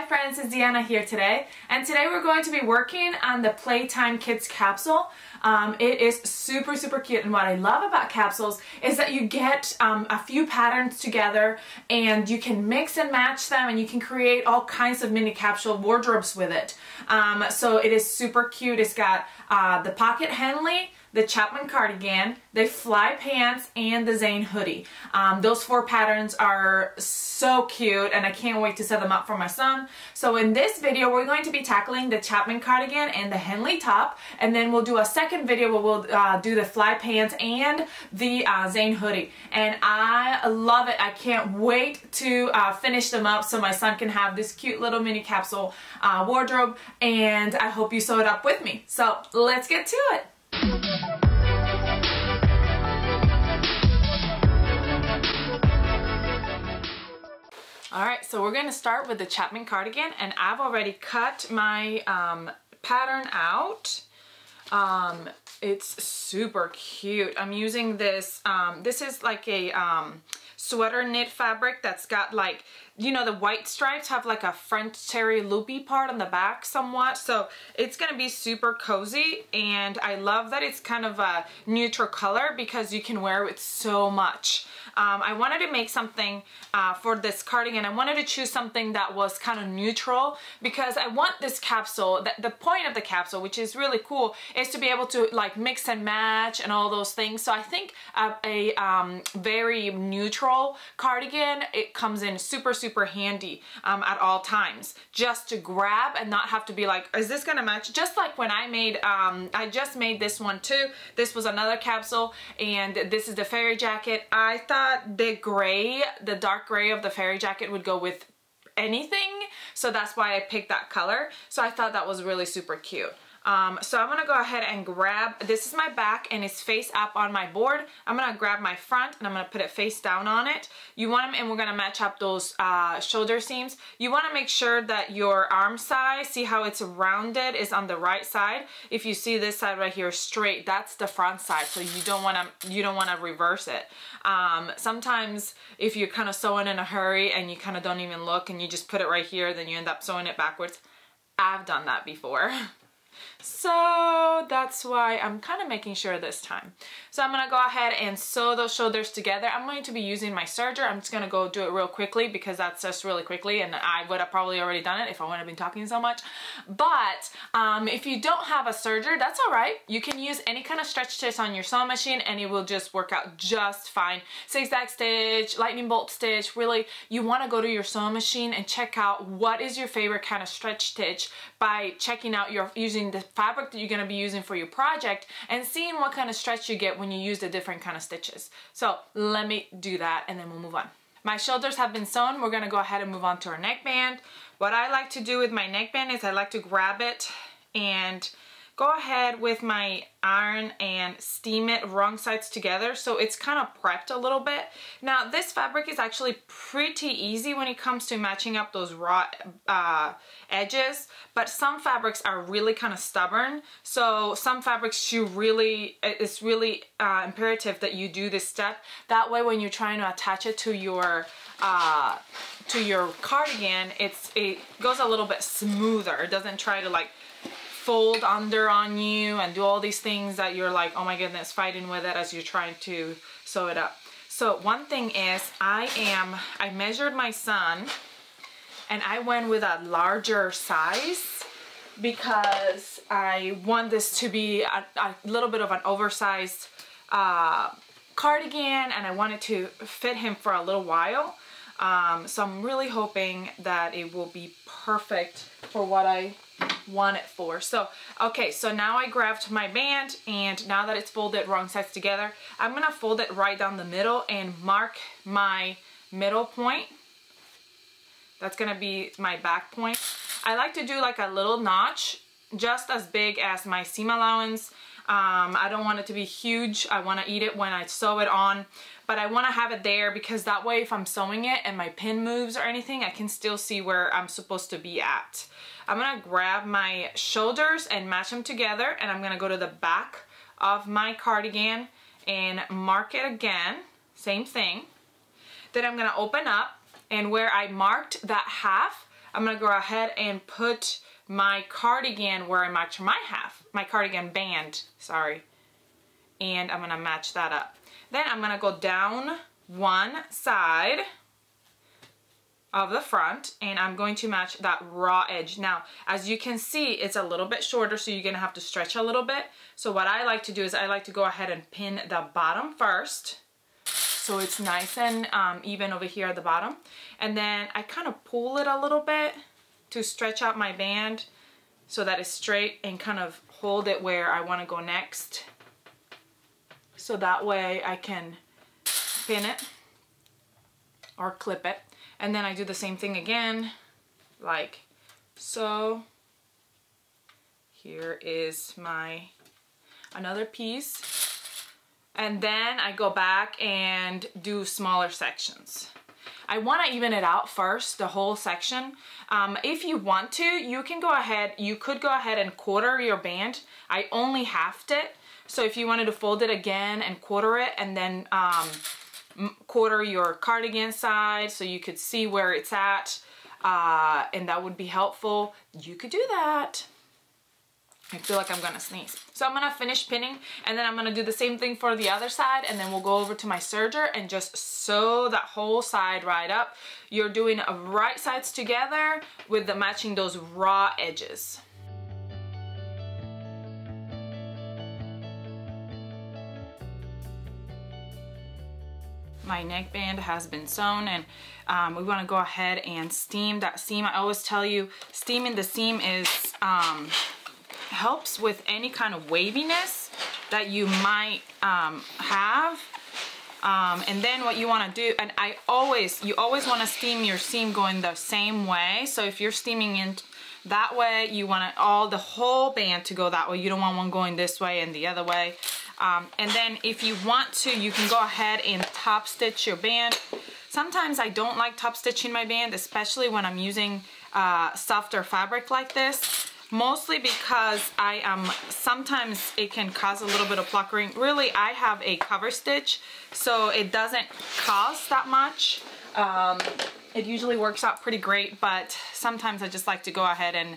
Hi friends, it's Diana here today and today we're going to be working on the Playtime Kids capsule. Um, it is super super cute and what I love about capsules is that you get um, a few patterns together and you can mix and match them and you can create all kinds of mini capsule wardrobes with it. Um, so it is super cute. It's got uh, the pocket Henley, the Chapman cardigan, the fly pants, and the Zane hoodie. Um, those four patterns are so cute and I can't wait to set them up for my son. So in this video, we're going to be tackling the Chapman cardigan and the Henley top, and then we'll do a second video where we'll uh, do the fly pants and the uh, Zane hoodie. And I love it. I can't wait to uh, finish them up so my son can have this cute little mini capsule uh, wardrobe, and I hope you sew it up with me. So let's get to it. Alright, so we're going to start with the Chapman cardigan and I've already cut my um, pattern out. Um, it's super cute. I'm using this, um, this is like a um, sweater knit fabric that's got like, you know, the white stripes have like a French terry loopy part on the back somewhat. So it's going to be super cozy and I love that it's kind of a neutral color because you can wear it with so much. Um, I wanted to make something uh, for this cardigan. I wanted to choose something that was kind of neutral because I want this capsule, the, the point of the capsule, which is really cool, is to be able to like mix and match and all those things. So I think a, a um, very neutral cardigan, it comes in super, super handy um, at all times just to grab and not have to be like, is this gonna match? Just like when I made, um, I just made this one too. This was another capsule and this is the fairy jacket. I thought the gray, the dark gray of the fairy jacket would go with anything. So that's why I picked that color. So I thought that was really super cute. Um, so I'm gonna go ahead and grab, this is my back and it's face up on my board. I'm gonna grab my front and I'm gonna put it face down on it. You want them, and we're gonna match up those uh, shoulder seams. You wanna make sure that your arm size, see how it's rounded, is on the right side. If you see this side right here straight, that's the front side. So you don't wanna, you don't wanna reverse it. Um, sometimes if you're kind of sewing in a hurry and you kind of don't even look and you just put it right here, then you end up sewing it backwards. I've done that before. So that's why I'm kind of making sure this time. So I'm going to go ahead and sew those shoulders together. I'm going to be using my serger. I'm just going to go do it real quickly because that's just really quickly and I would have probably already done it if I wouldn't have been talking so much. But um, if you don't have a serger, that's all right. You can use any kind of stretch stitch on your sewing machine and it will just work out just fine. Zigzag stitch, lightning bolt stitch, really you want to go to your sewing machine and check out what is your favorite kind of stretch stitch by checking out your using the fabric that you're going to be using for your project and seeing what kind of stretch you get when you use the different kind of stitches. So let me do that and then we'll move on. My shoulders have been sewn. We're going to go ahead and move on to our neckband. What I like to do with my neckband is I like to grab it and go ahead with my iron and steam it wrong sides together so it's kind of prepped a little bit. Now this fabric is actually pretty easy when it comes to matching up those raw uh, edges but some fabrics are really kind of stubborn so some fabrics you really it's really uh, imperative that you do this step that way when you're trying to attach it to your uh, to your cardigan it's it goes a little bit smoother it doesn't try to like fold under on you and do all these things that you're like, oh my goodness, fighting with it as you're trying to sew it up. So one thing is I am, I measured my son and I went with a larger size because I want this to be a, a little bit of an oversized uh, cardigan and I wanted to fit him for a little while. Um, so I'm really hoping that it will be perfect for what I want it for. So, okay, so now I grabbed my band and now that it's folded wrong sides together, I'm gonna fold it right down the middle and mark my middle point. That's gonna be my back point. I like to do like a little notch just as big as my seam allowance. Um, I don't want it to be huge. I want to eat it when I sew it on but I want to have it there because that way if I'm sewing it and my pin moves or anything I can still see where I'm supposed to be at. I'm going to grab my shoulders and match them together and I'm going to go to the back of my cardigan and mark it again. Same thing. Then I'm going to open up and where I marked that half, I'm gonna go ahead and put my cardigan where I match my half, my cardigan band, sorry. And I'm gonna match that up. Then I'm gonna go down one side of the front and I'm going to match that raw edge. Now, as you can see, it's a little bit shorter, so you're gonna have to stretch a little bit. So what I like to do is I like to go ahead and pin the bottom first. So it's nice and um, even over here at the bottom. And then I kind of pull it a little bit to stretch out my band so that it's straight and kind of hold it where I wanna go next. So that way I can pin it or clip it. And then I do the same thing again, like so. Here is my another piece. And then I go back and do smaller sections. I want to even it out first, the whole section. Um, if you want to, you can go ahead, you could go ahead and quarter your band. I only halved it. So if you wanted to fold it again and quarter it and then um, quarter your cardigan side so you could see where it's at uh, and that would be helpful, you could do that. I feel like I'm gonna sneeze. So I'm gonna finish pinning and then I'm gonna do the same thing for the other side and then we'll go over to my serger and just sew that whole side right up. You're doing right sides together with the matching those raw edges. my neckband has been sewn and um, we want to go ahead and steam that seam. I always tell you steaming the seam is um, helps with any kind of waviness that you might um, have. Um, and then what you want to do, and I always, you always want to steam your seam going the same way. So if you're steaming in that way, you want all the whole band to go that way. You don't want one going this way and the other way. Um, and then if you want to, you can go ahead and top stitch your band. Sometimes I don't like top stitching my band, especially when I'm using uh, softer fabric like this. Mostly because I am, sometimes it can cause a little bit of puckering. Really, I have a cover stitch, so it doesn't cause that much. Um, it usually works out pretty great, but sometimes I just like to go ahead and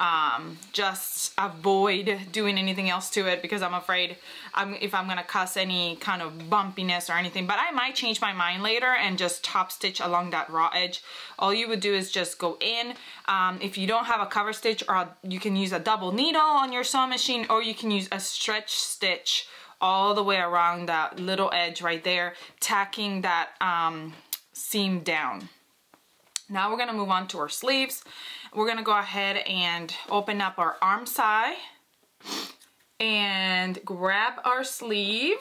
um, just avoid doing anything else to it because I'm afraid I'm, if I'm gonna cuss any kind of bumpiness or anything. But I might change my mind later and just top stitch along that raw edge. All you would do is just go in. Um, if you don't have a cover stitch or a, you can use a double needle on your sewing machine or you can use a stretch stitch all the way around that little edge right there tacking that um, seam down. Now we're gonna move on to our sleeves we're gonna go ahead and open up our arm side and grab our sleeve.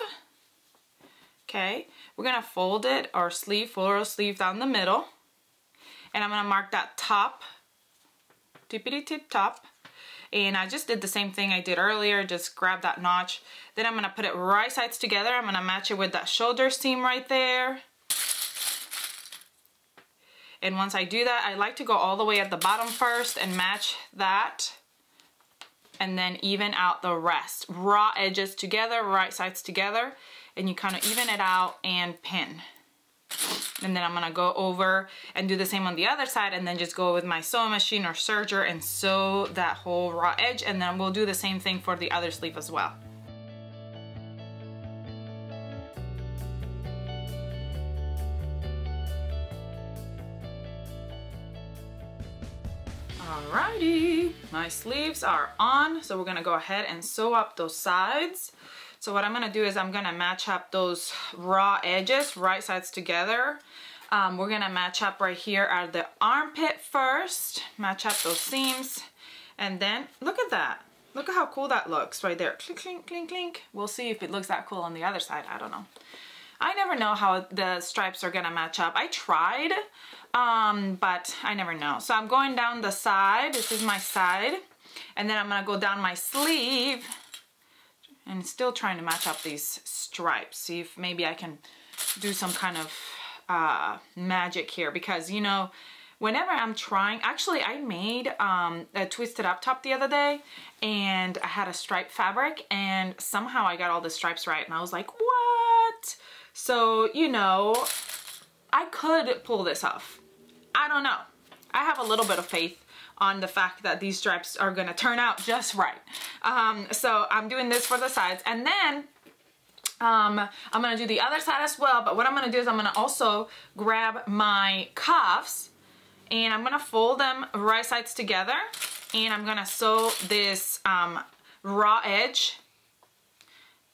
Okay, we're gonna fold it, our sleeve, floral sleeve down the middle. And I'm gonna mark that top, tippity tip top. And I just did the same thing I did earlier, just grab that notch. Then I'm gonna put it right sides together. I'm gonna match it with that shoulder seam right there. And once I do that, I like to go all the way at the bottom first and match that and then even out the rest. Raw edges together, right sides together, and you kind of even it out and pin. And then I'm gonna go over and do the same on the other side and then just go with my sewing machine or serger and sew that whole raw edge and then we'll do the same thing for the other sleeve as well. Alrighty, my sleeves are on. So we're gonna go ahead and sew up those sides. So what I'm gonna do is I'm gonna match up those raw edges, right sides together. Um, we're gonna match up right here at the armpit first, match up those seams. And then, look at that. Look at how cool that looks right there. Clink, clink, clink, clink. We'll see if it looks that cool on the other side. I don't know. I never know how the stripes are gonna match up. I tried, um, but I never know. So I'm going down the side. This is my side. And then I'm gonna go down my sleeve and still trying to match up these stripes. See if maybe I can do some kind of uh, magic here because, you know, whenever I'm trying, actually I made um, a twisted up top the other day and I had a stripe fabric and somehow I got all the stripes right and I was like, what? So, you know, I could pull this off. I don't know. I have a little bit of faith on the fact that these stripes are gonna turn out just right. Um, so I'm doing this for the sides and then um, I'm gonna do the other side as well, but what I'm gonna do is I'm gonna also grab my cuffs and I'm gonna fold them right sides together and I'm gonna sew this um, raw edge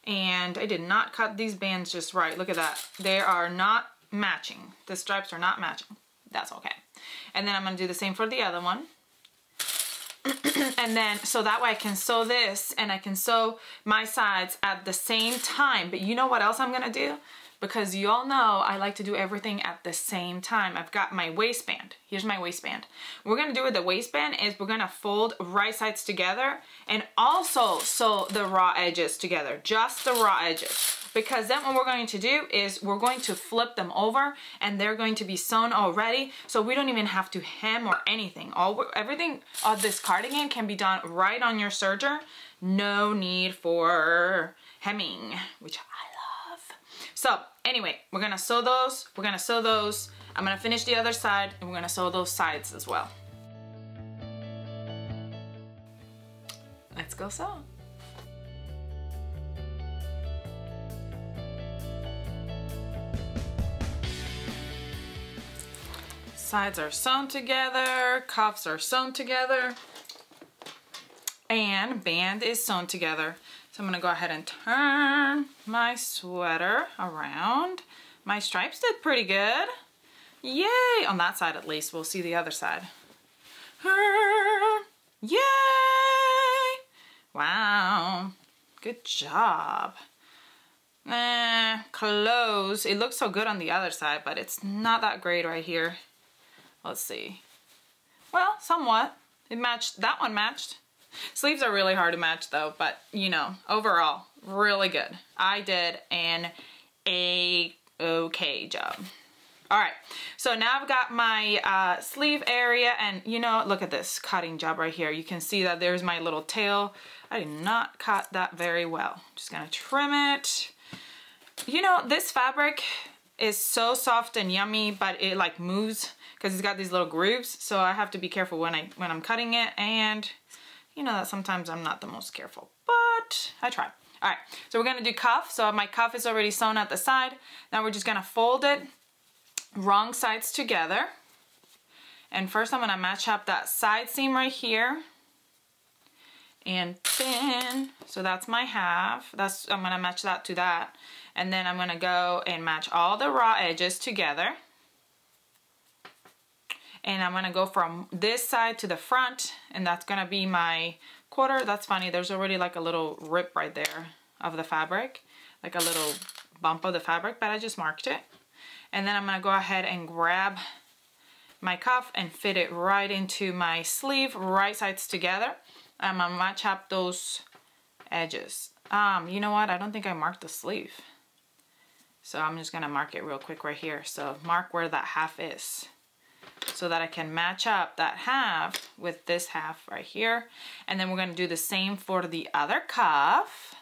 and I did not cut these bands just right. Look at that. They are not matching. The stripes are not matching. That's okay. And then I'm gonna do the same for the other one. and then, so that way I can sew this and I can sew my sides at the same time. But you know what else I'm gonna do? Because you all know I like to do everything at the same time. I've got my waistband. Here's my waistband. We're gonna do with the waistband is we're gonna fold right sides together and also sew the raw edges together, just the raw edges because then what we're going to do is we're going to flip them over and they're going to be sewn already so we don't even have to hem or anything. All Everything of this cardigan can be done right on your serger. No need for hemming, which I. So anyway, we're gonna sew those, we're gonna sew those, I'm gonna finish the other side and we're gonna sew those sides as well. Let's go sew. Sides are sewn together, cuffs are sewn together, and band is sewn together. So I'm gonna go ahead and turn my sweater around. My stripes did pretty good. Yay! On that side at least, we'll see the other side. Yay! Wow, good job. Eh, close. It looks so good on the other side, but it's not that great right here. Let's see. Well, somewhat. It matched, that one matched. Sleeves are really hard to match though, but you know, overall, really good. I did an a okay job. All right, so now I've got my uh, sleeve area and you know, look at this cutting job right here. You can see that there's my little tail. I did not cut that very well. Just gonna trim it. You know, this fabric is so soft and yummy, but it like moves because it's got these little grooves. So I have to be careful when, I, when I'm cutting it. And you know that sometimes I'm not the most careful, but I try. All right, so we're gonna do cuff. So my cuff is already sewn at the side. Now we're just gonna fold it wrong sides together. And first I'm gonna match up that side seam right here and pin. So that's my half. That's I'm gonna match that to that. And then I'm gonna go and match all the raw edges together and I'm gonna go from this side to the front and that's gonna be my quarter. That's funny, there's already like a little rip right there of the fabric, like a little bump of the fabric, but I just marked it. And then I'm gonna go ahead and grab my cuff and fit it right into my sleeve, right sides together. I'm gonna match up those edges. Um, you know what? I don't think I marked the sleeve. So I'm just gonna mark it real quick right here. So mark where that half is so that I can match up that half with this half right here. And then we're gonna do the same for the other cuff.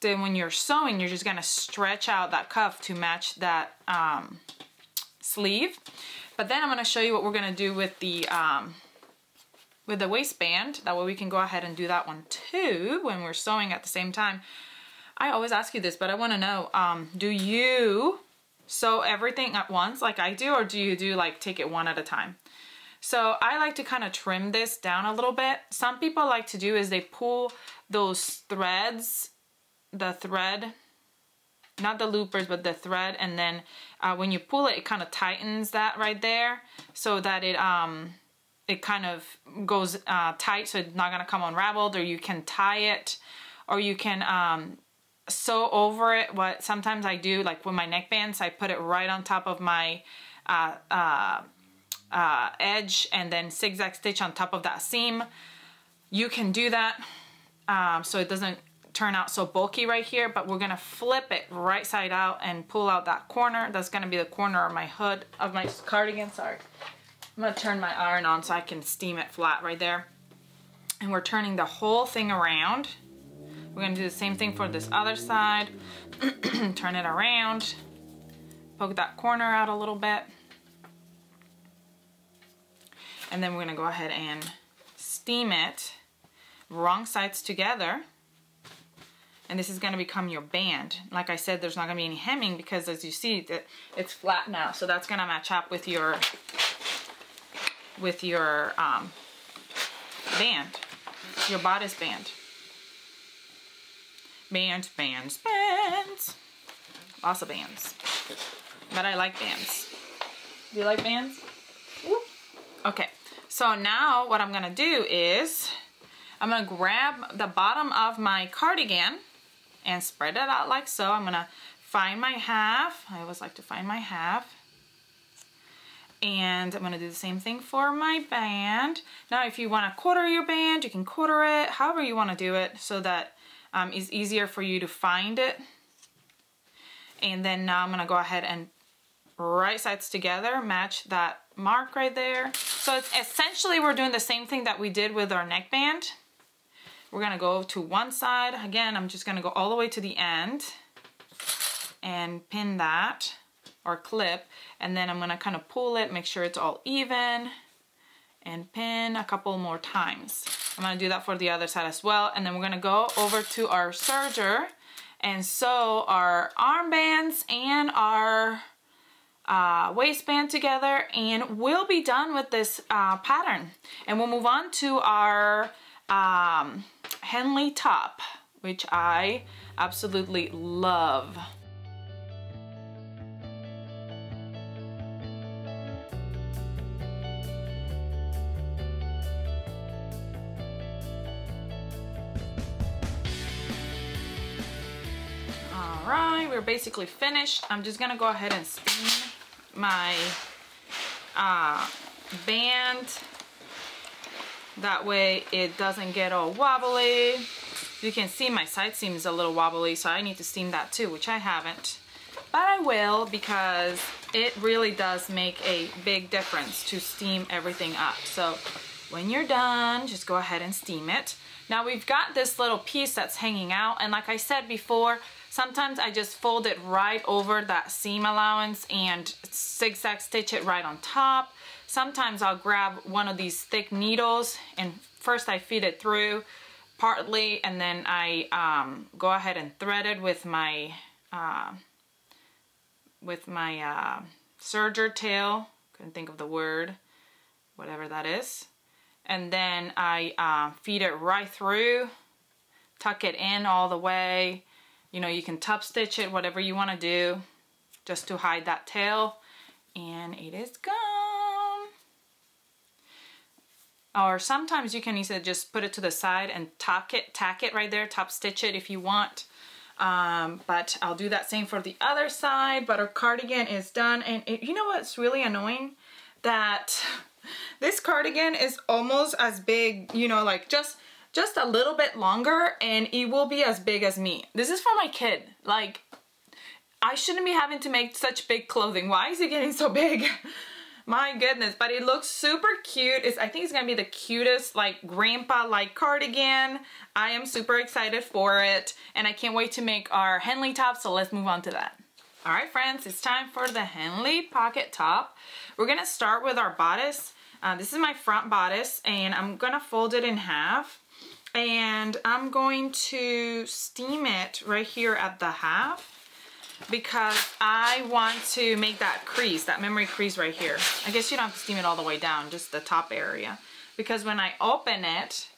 Then when you're sewing, you're just gonna stretch out that cuff to match that um, sleeve. But then I'm gonna show you what we're gonna do with the um, with the waistband. That way we can go ahead and do that one too when we're sewing at the same time. I always ask you this, but I wanna know, um, do you sew everything at once like I do or do you do like take it one at a time? So I like to kind of trim this down a little bit. Some people like to do is they pull those threads, the thread, not the loopers, but the thread. And then uh, when you pull it, it kind of tightens that right there so that it, um, it kind of goes uh, tight so it's not gonna come unraveled or you can tie it or you can um, sew over it what sometimes I do like with my neckbands I put it right on top of my uh, uh, uh, edge and then zigzag stitch on top of that seam. You can do that um, so it doesn't turn out so bulky right here but we're gonna flip it right side out and pull out that corner. That's gonna be the corner of my hood of my cardigan sorry. I'm gonna turn my iron on so I can steam it flat right there. And we're turning the whole thing around we're gonna do the same thing for this other side. Turn it around. Poke that corner out a little bit. And then we're gonna go ahead and steam it wrong sides together. And this is gonna become your band. Like I said, there's not gonna be any hemming because as you see, it's flat now. So that's gonna match up with your, with your um, band, your bodice band. Bands, bands, bands. Lots of bands. But I like bands. Do you like bands? Okay, so now what I'm gonna do is I'm gonna grab the bottom of my cardigan and spread it out like so. I'm gonna find my half. I always like to find my half. And I'm gonna do the same thing for my band. Now if you wanna quarter your band, you can quarter it, however you wanna do it so that um, it's easier for you to find it. And then now I'm gonna go ahead and right sides together, match that mark right there. So it's essentially we're doing the same thing that we did with our neckband. We're gonna go to one side. Again, I'm just gonna go all the way to the end and pin that or clip. And then I'm gonna kind of pull it, make sure it's all even and pin a couple more times. I'm gonna do that for the other side as well. And then we're gonna go over to our serger and sew our armbands and our uh, waistband together and we'll be done with this uh, pattern. And we'll move on to our um, Henley top, which I absolutely love. We're basically finished. I'm just gonna go ahead and steam my uh, band. That way it doesn't get all wobbly. You can see my side seam is a little wobbly, so I need to steam that too, which I haven't. But I will because it really does make a big difference to steam everything up. So when you're done, just go ahead and steam it. Now we've got this little piece that's hanging out, and like I said before, Sometimes I just fold it right over that seam allowance and zigzag stitch it right on top. Sometimes I'll grab one of these thick needles and first I feed it through partly and then I um, go ahead and thread it with my uh, with my uh, serger tail, couldn't think of the word, whatever that is. And then I uh, feed it right through, tuck it in all the way, you know, you can top stitch it, whatever you want to do, just to hide that tail. And it is gone. Or sometimes you can either just put it to the side and tack it, tack it right there, top stitch it if you want. Um, but I'll do that same for the other side. But our cardigan is done. And it, you know what's really annoying? That this cardigan is almost as big, you know, like just just a little bit longer and it will be as big as me. This is for my kid. Like, I shouldn't be having to make such big clothing. Why is it getting so big? my goodness, but it looks super cute. It's, I think it's gonna be the cutest like grandpa like cardigan. I am super excited for it and I can't wait to make our Henley top, so let's move on to that. All right, friends, it's time for the Henley pocket top. We're gonna start with our bodice. Uh, this is my front bodice and I'm gonna fold it in half and I'm going to steam it right here at the half because I want to make that crease, that memory crease right here. I guess you don't have to steam it all the way down, just the top area. Because when I open it,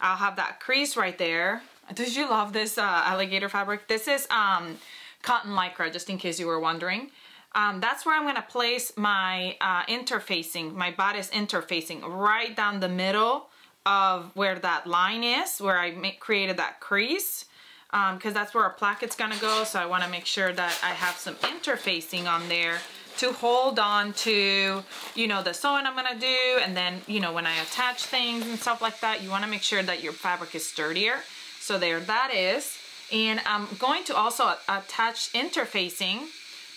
I'll have that crease right there. Did you love this uh, alligator fabric? This is um, cotton lycra, just in case you were wondering. Um, that's where I'm gonna place my uh, interfacing, my bodice interfacing, right down the middle of where that line is, where I created that crease, because um, that's where our placket's gonna go. So I wanna make sure that I have some interfacing on there to hold on to, you know, the sewing I'm gonna do. And then, you know, when I attach things and stuff like that, you wanna make sure that your fabric is sturdier. So there that is. And I'm going to also attach interfacing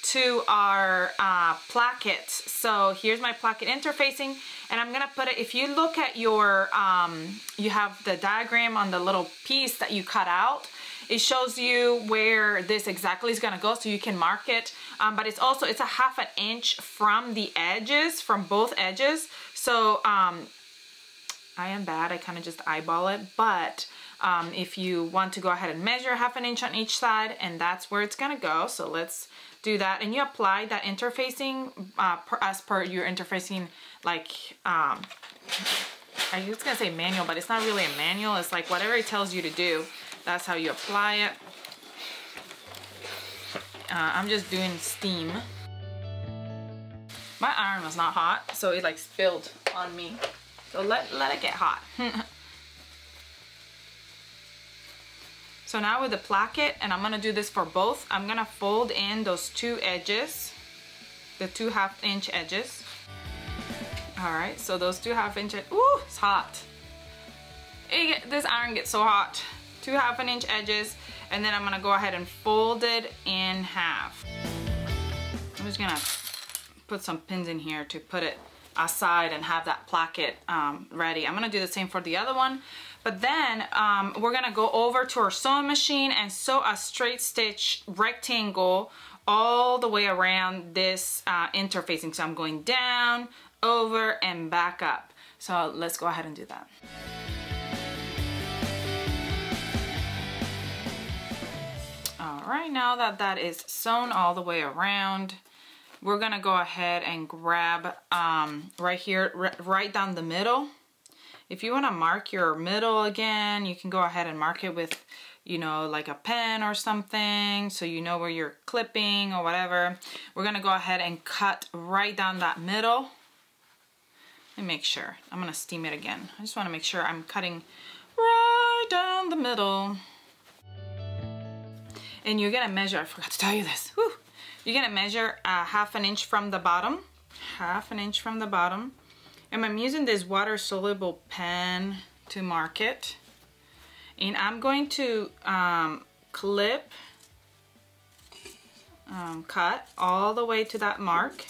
to our uh, plackets. So here's my placket interfacing and I'm gonna put it, if you look at your, um, you have the diagram on the little piece that you cut out, it shows you where this exactly is gonna go so you can mark it. Um, but it's also, it's a half an inch from the edges, from both edges. So um, I am bad. I kind of just eyeball it. But um, if you want to go ahead and measure half an inch on each side and that's where it's gonna go. So let's do that. And you apply that interfacing uh, per, as per your interfacing like, um, I was gonna say manual, but it's not really a manual. It's like whatever it tells you to do, that's how you apply it. Uh, I'm just doing steam. My iron was not hot, so it like spilled on me. So let, let it get hot. so now with the placket, and I'm gonna do this for both, I'm gonna fold in those two edges, the two half inch edges. All right, so those two half inch, ooh, it's hot. It, this iron gets so hot. Two half an inch edges, and then I'm gonna go ahead and fold it in half. I'm just gonna put some pins in here to put it aside and have that placket um, ready. I'm gonna do the same for the other one. But then um, we're gonna go over to our sewing machine and sew a straight stitch rectangle all the way around this uh, interfacing. So I'm going down, over, and back up. So let's go ahead and do that. All right, now that that is sewn all the way around, we're gonna go ahead and grab um, right here, right down the middle. If you wanna mark your middle again, you can go ahead and mark it with, you know, like a pen or something so you know where you're clipping or whatever. We're gonna go ahead and cut right down that middle. Let me make sure. I'm gonna steam it again. I just wanna make sure I'm cutting right down the middle. And you're gonna measure, I forgot to tell you this. Whew. You're gonna measure uh, half an inch from the bottom, half an inch from the bottom. And I'm using this water soluble pen to mark it. And I'm going to um, clip, um, cut all the way to that mark.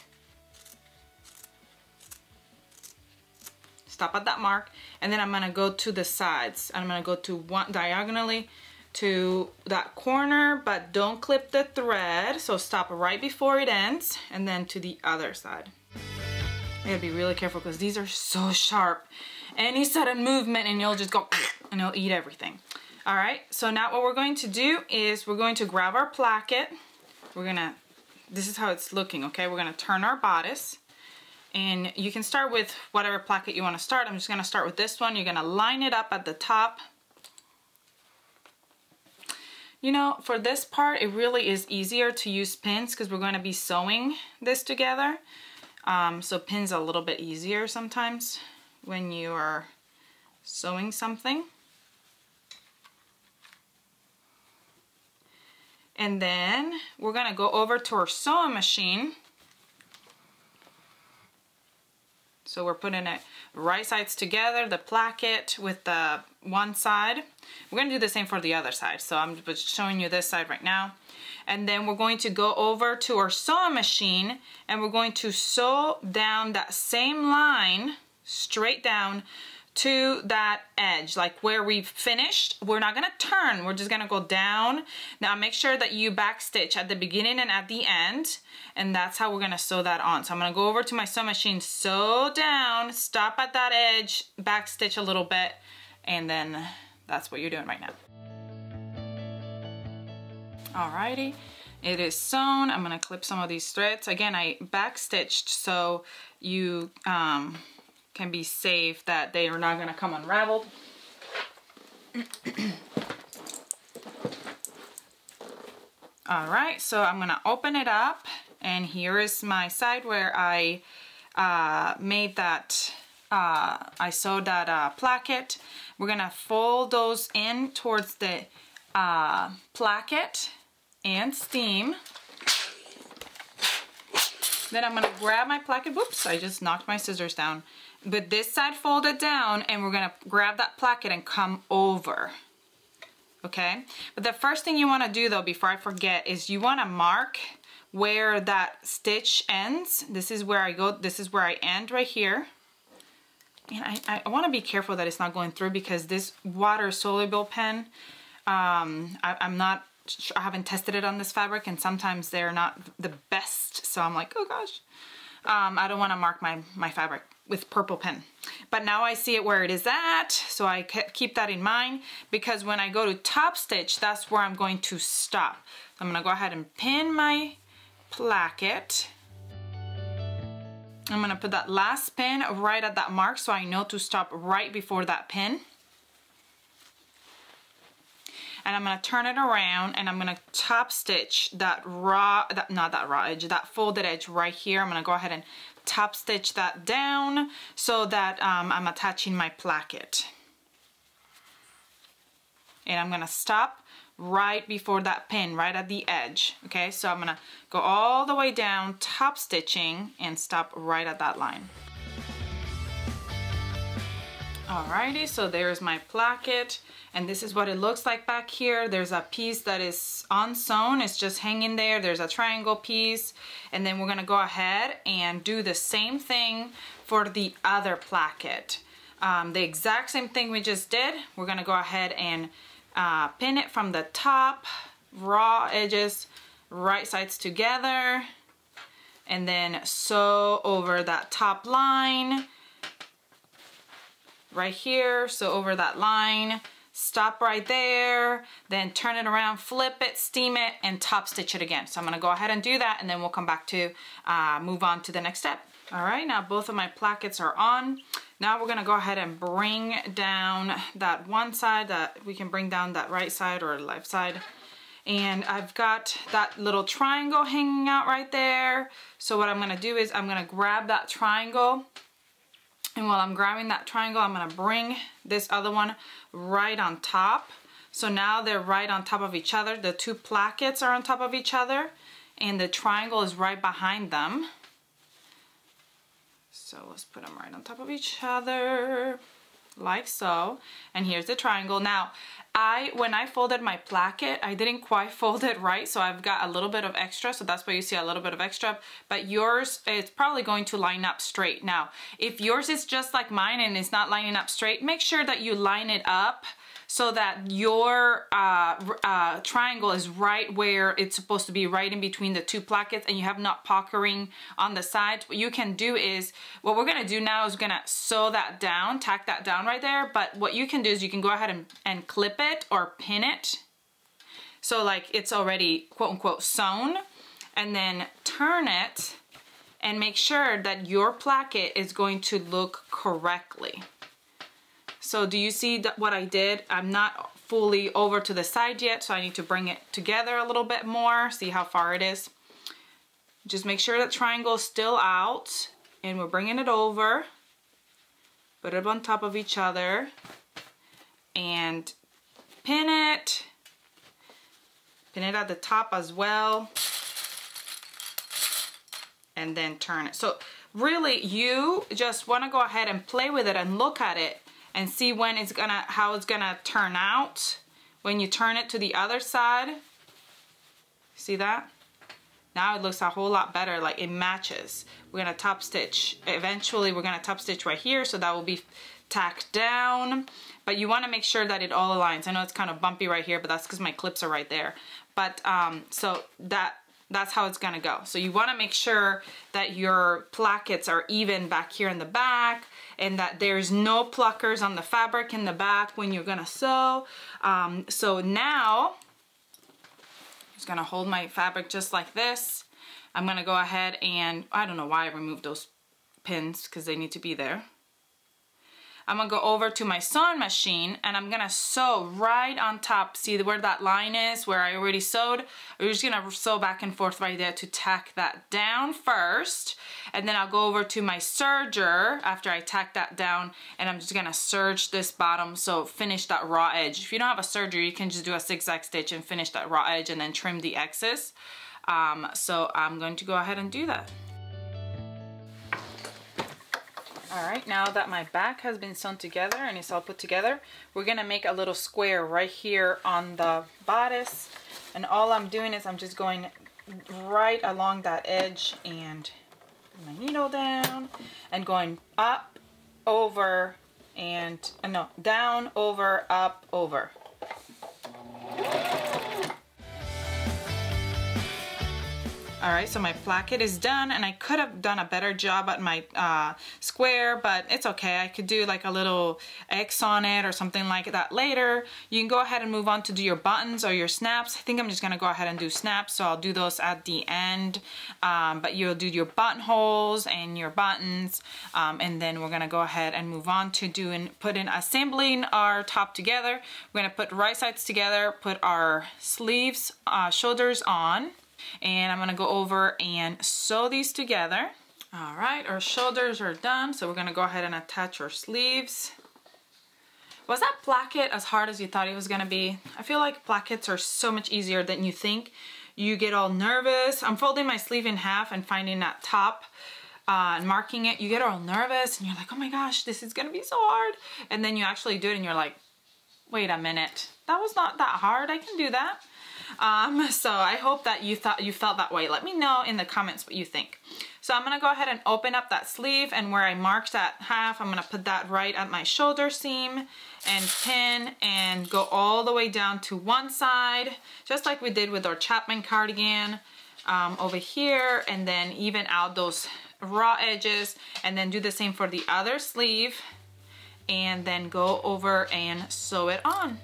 Stop at that mark. And then I'm gonna go to the sides. I'm gonna go to one diagonally to that corner, but don't clip the thread. So stop right before it ends and then to the other side. You gotta be really careful because these are so sharp. Any sudden movement and you'll just go and it'll eat everything. All right, so now what we're going to do is we're going to grab our placket. We're gonna, this is how it's looking, okay? We're gonna turn our bodice and you can start with whatever placket you wanna start. I'm just gonna start with this one. You're gonna line it up at the top you know, for this part, it really is easier to use pins because we're going to be sewing this together. Um, so pins a little bit easier sometimes when you are sewing something. And then we're going to go over to our sewing machine. So we're putting it right sides together, the placket with the one side. We're gonna do the same for the other side. So I'm just showing you this side right now. And then we're going to go over to our sewing machine and we're going to sew down that same line straight down to that edge, like where we've finished. We're not gonna turn, we're just gonna go down. Now make sure that you backstitch at the beginning and at the end, and that's how we're gonna sew that on. So I'm gonna go over to my sewing machine, sew down, stop at that edge, backstitch a little bit, and then that's what you're doing right now. Alrighty, it is sewn. I'm gonna clip some of these threads. Again, I backstitched so you, um, can be safe that they are not to come unraveled. All right, so I'm to open it up and here is my side where I uh, made that, uh, I sewed that uh, placket. We're to fold those in towards the uh, placket and steam. Then I'm gonna grab my placket, whoops, I just knocked my scissors down. But this side folded down and we're gonna grab that placket and come over okay? But the first thing you want to do though before I forget is you want to mark where that stitch ends. This is where I go this is where I end right here. And I, I want to be careful that it's not going through because this water soluble pen um, I, I'm not I haven't tested it on this fabric and sometimes they're not the best so I'm like oh gosh um, I don't want to mark my, my fabric with purple pen. But now I see it where it is at, so I keep that in mind because when I go to top stitch, that's where I'm going to stop. I'm gonna go ahead and pin my placket. I'm gonna put that last pin right at that mark so I know to stop right before that pin. And I'm gonna turn it around and I'm gonna top stitch that raw, that, not that raw edge, that folded edge right here. I'm gonna go ahead and top stitch that down so that um, I'm attaching my placket. And I'm gonna stop right before that pin, right at the edge. Okay, so I'm gonna go all the way down, top stitching, and stop right at that line. Alrighty, so there's my placket and this is what it looks like back here. There's a piece that is unsewn, it's just hanging there. There's a triangle piece and then we're gonna go ahead and do the same thing for the other placket. Um, the exact same thing we just did. We're gonna go ahead and uh, pin it from the top, raw edges, right sides together, and then sew over that top line right here, so over that line, stop right there, then turn it around, flip it, steam it, and top stitch it again. So I'm gonna go ahead and do that, and then we'll come back to uh, move on to the next step. All right, now both of my plackets are on. Now we're gonna go ahead and bring down that one side that we can bring down that right side or left side. And I've got that little triangle hanging out right there. So what I'm gonna do is I'm gonna grab that triangle and while I'm grabbing that triangle, I'm gonna bring this other one right on top. So now they're right on top of each other. The two plackets are on top of each other and the triangle is right behind them. So let's put them right on top of each other like so. And here's the triangle. Now, I, when I folded my placket, I didn't quite fold it right, so I've got a little bit of extra, so that's why you see a little bit of extra, but yours is probably going to line up straight. Now, if yours is just like mine and it's not lining up straight, make sure that you line it up so that your uh, uh, triangle is right where it's supposed to be, right in between the two plackets and you have not puckering on the sides. What you can do is, what we're gonna do now is gonna sew that down, tack that down right there, but what you can do is you can go ahead and, and clip it or pin it. So like it's already quote unquote sewn and then turn it and make sure that your placket is going to look correctly. So do you see what I did? I'm not fully over to the side yet, so I need to bring it together a little bit more, see how far it is. Just make sure that triangle is still out, and we're bringing it over, put it on top of each other, and pin it, pin it at the top as well, and then turn it. So really, you just wanna go ahead and play with it and look at it and see when it's gonna, how it's gonna turn out when you turn it to the other side. See that? Now it looks a whole lot better, like it matches. We're gonna top stitch. Eventually we're gonna top stitch right here, so that will be tacked down. But you wanna make sure that it all aligns. I know it's kind of bumpy right here, but that's because my clips are right there. But um, so that that's how it's gonna go. So you wanna make sure that your plackets are even back here in the back and that there's no pluckers on the fabric in the back when you're gonna sew. Um, so now, I'm just gonna hold my fabric just like this. I'm gonna go ahead and, I don't know why I removed those pins because they need to be there. I'm gonna go over to my sewing machine and I'm gonna sew right on top. See where that line is where I already sewed? I'm just gonna sew back and forth right there to tack that down first. And then I'll go over to my serger after I tack that down and I'm just gonna serge this bottom so finish that raw edge. If you don't have a serger, you can just do a zigzag stitch and finish that raw edge and then trim the excess. Um, so I'm going to go ahead and do that. All right, now that my back has been sewn together and it's all put together, we're gonna make a little square right here on the bodice. And all I'm doing is I'm just going right along that edge and my needle down and going up, over, and, uh, no, down, over, up, over. All right, so my placket is done and I could have done a better job at my uh, square, but it's okay. I could do like a little X on it or something like that later. You can go ahead and move on to do your buttons or your snaps. I think I'm just gonna go ahead and do snaps, so I'll do those at the end. Um, but you'll do your buttonholes and your buttons, um, and then we're gonna go ahead and move on to doing, put in assembling our top together. We're gonna put right sides together, put our sleeves, uh, shoulders on, and I'm gonna go over and sew these together. All right, our shoulders are done, so we're gonna go ahead and attach our sleeves. Was that placket as hard as you thought it was gonna be? I feel like plackets are so much easier than you think. You get all nervous. I'm folding my sleeve in half and finding that top uh, and marking it. You get all nervous and you're like, oh my gosh, this is gonna be so hard. And then you actually do it and you're like, wait a minute, that was not that hard. I can do that. Um, so I hope that you thought you felt that way. Let me know in the comments what you think. So I'm gonna go ahead and open up that sleeve and where I marked that half, I'm gonna put that right at my shoulder seam and pin and go all the way down to one side, just like we did with our Chapman cardigan um, over here and then even out those raw edges and then do the same for the other sleeve and then go over and sew it on.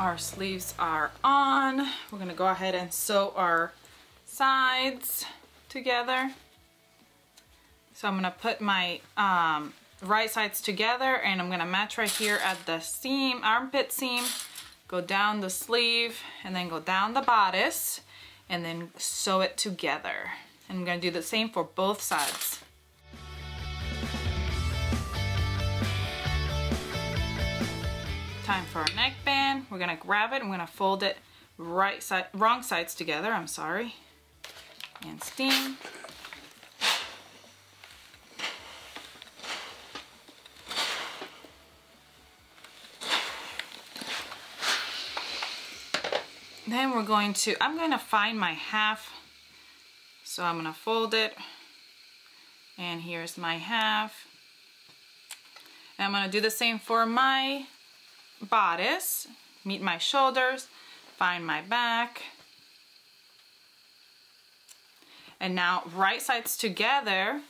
Our sleeves are on. We're gonna go ahead and sew our sides together. So I'm gonna put my um, right sides together and I'm gonna match right here at the seam, armpit seam, go down the sleeve and then go down the bodice and then sew it together. And I'm gonna do the same for both sides. Time for our neckband. We're gonna grab it, I'm gonna fold it right side, wrong sides together, I'm sorry, and steam. Then we're going to, I'm to find my half. So I'm to fold it. And here's my half. And I'm to do the same for my bodice, meet my shoulders, find my back. And now right sides together,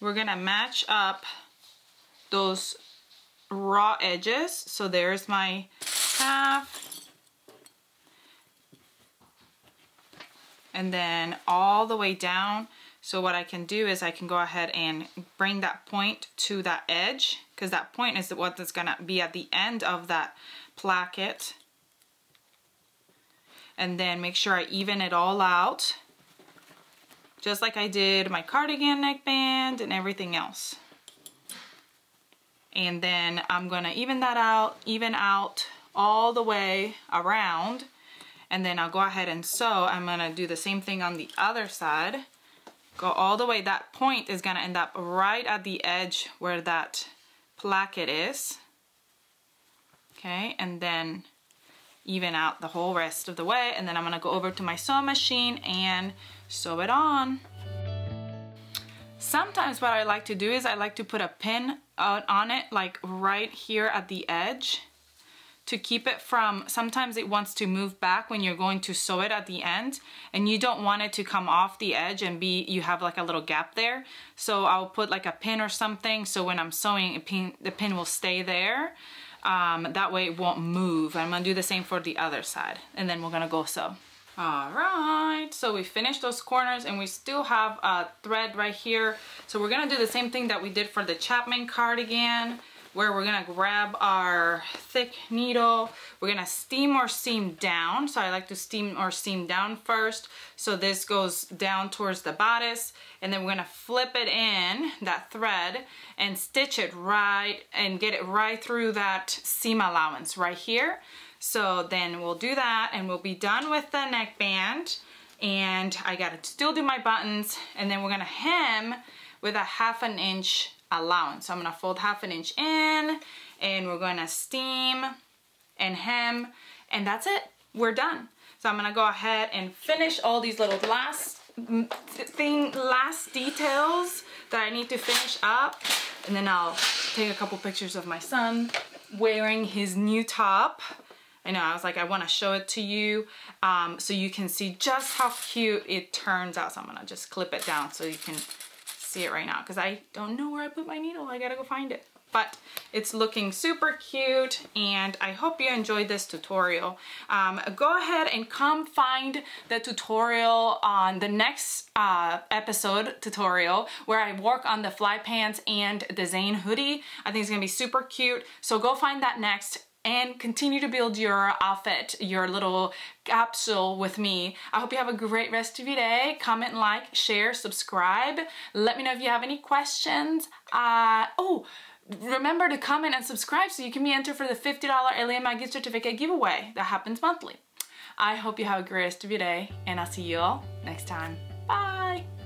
we're gonna match up those raw edges. So there's my half. And then all the way down so what I can do is I can go ahead and bring that point to that edge because that point is what is gonna be at the end of that placket. And then make sure I even it all out just like I did my cardigan neckband and everything else. And then I'm gonna even that out, even out all the way around and then I'll go ahead and sew. I'm gonna do the same thing on the other side go all the way. That point is gonna end up right at the edge where that placket is. Okay, and then even out the whole rest of the way. And then I'm gonna go over to my sewing machine and sew it on. Sometimes what I like to do is I like to put a pin on it like right here at the edge to keep it from, sometimes it wants to move back when you're going to sew it at the end and you don't want it to come off the edge and be, you have like a little gap there. So I'll put like a pin or something so when I'm sewing, pin, the pin will stay there. Um, that way it won't move. I'm gonna do the same for the other side and then we're gonna go sew. All right, so we finished those corners and we still have a thread right here. So we're gonna do the same thing that we did for the Chapman cardigan where we're gonna grab our thick needle. We're gonna steam or seam down. So I like to steam or seam down first. So this goes down towards the bodice and then we're gonna flip it in, that thread, and stitch it right and get it right through that seam allowance right here. So then we'll do that and we'll be done with the neckband and I gotta still do my buttons and then we're gonna hem with a half an inch allowance. So I'm gonna fold half an inch in and we're gonna steam and hem and that's it. We're done. So I'm gonna go ahead and finish all these little last thing, last details that I need to finish up. And then I'll take a couple pictures of my son wearing his new top. I know, I was like, I wanna show it to you um, so you can see just how cute it turns out. So I'm gonna just clip it down so you can see it right now because I don't know where I put my needle. I gotta go find it but it's looking super cute and I hope you enjoyed this tutorial. Um, go ahead and come find the tutorial on the next uh, episode tutorial where I work on the fly pants and the Zane hoodie. I think it's gonna be super cute. So go find that next and continue to build your outfit, your little capsule with me. I hope you have a great rest of your day. Comment, like, share, subscribe. Let me know if you have any questions. Uh, oh, remember to comment and subscribe so you can be entered for the $50 LAMI gift certificate giveaway that happens monthly. I hope you have a great rest of your day and I'll see you all next time. Bye!